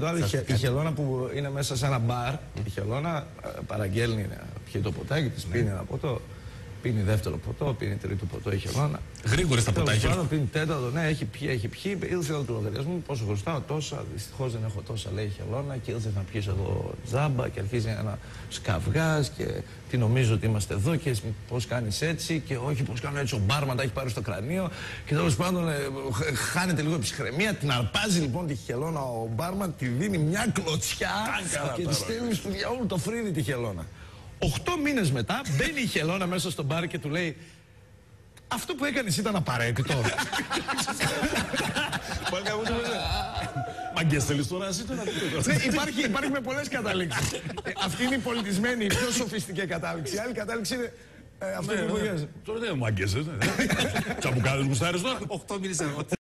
Τώρα η, χε- η χελώνα που είναι μέσα σε ένα μπαρ, η χελώνα ε, παραγγέλνει να πιει το ποτάκι της, πίνει ένα ποτό. Πίνει δεύτερο ποτό, πίνει τρίτο ποτό η χελώνα. Γρήγορες τα ποτά Τέλος έχει. πάντων, πίνει τέταρτο, ναι, έχει πιει, έχει πιει. Ήλθε εδώ το λογαριασμό μου, πόσο χρωστάω, τόσα. Δυστυχώς δεν έχω τόσα, λέει η χελώνα. Και ήλθε να πιει εδώ τζάμπα και αρχίζει ένα σκαυγάς και τι νομίζω ότι είμαστε εδώ και πώς κάνεις έτσι και όχι πώς κάνω έτσι. Ο μπάρμαν τα έχει πάρει στο κρανίο. Και τέλος πάντων ε, χ- χάνεται λίγο η ψυχραιμία. Την αρπάζει λοιπόν τη χελώνα ο μπάρμαν, τη δίνει μια κλωτσιά και τη στέλνει στο διαόλου το φρύδι τη χελώνα. Οχτώ μήνες μετά μπαίνει η χελώνα μέσα στο μπαρ και του λέει αυτό που έκανες ήταν απαραίτητο. Μαγκέστελη τώρα, εσύ τώρα. ναι, υπάρχει, υπάρχει με πολλές καταλήξεις. Ε, αυτή είναι η πολιτισμένη, η πιο σοφιστική κατάληξη. Η άλλη κατάληξη είναι ε, αυτό που μου Τώρα δεν μαγκέστελη. Τσαμπουκάδε γουστάρε τώρα. 8 μήνες αργότερα.